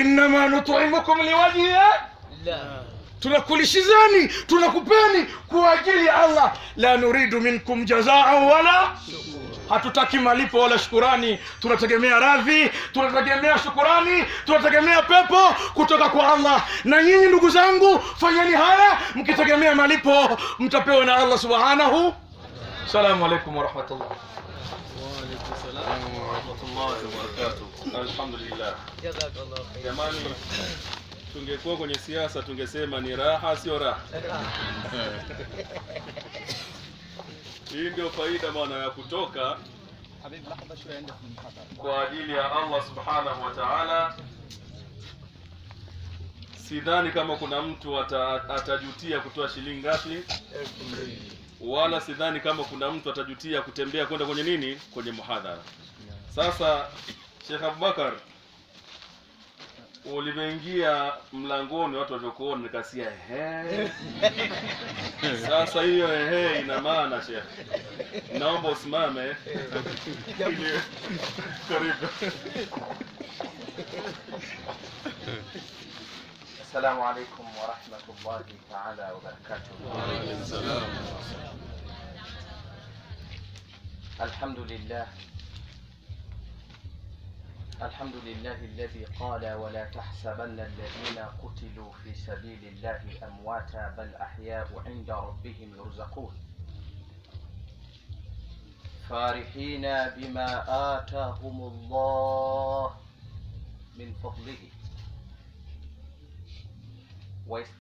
innama nut'imukum liwajhi. Tunakulishizeni tunakupeni kwa ajili ya allah. La nuridu minkum jazaan wala hatutaki malipo wala shukurani. Tunategemea radhi tunategemea shukurani tunategemea pepo kutoka kwa allah. Na nyinyi ndugu zangu fanyeni haya. Mkitegemea malipo mtapewa na allah subhanahu salamu جزاك الله خير jamani tungekuwa kwenye siasa tungesema ni raha sio raha? Hii ndio faida maana ya kutoka kwa ajili ya allah subhanahu wa taala. Sidhani kama kuna mtu ata, atajutia kutoa shilingi ngapi wala sidhani kama kuna mtu atajutia kutembea kwenda kwenye nini, kwenye muhadhara. Sasa Sheikh Abubakar, ulivyoingia mlangoni watu walivyokuona, nikasia ehe. Sasa hiyo ehe ina maana Sheikh, naomba usimame karibu. Assalamu alaikum warahmatullahi taala wabarakatuh. Wa alaikum salam الحمد لله. الحمد لله الذي قال ولا تحسبن الذين قتلوا في سبيل الله أمواتا بل أحياء عند ربهم يرزقون. فرحين بما آتاهم الله من فضله.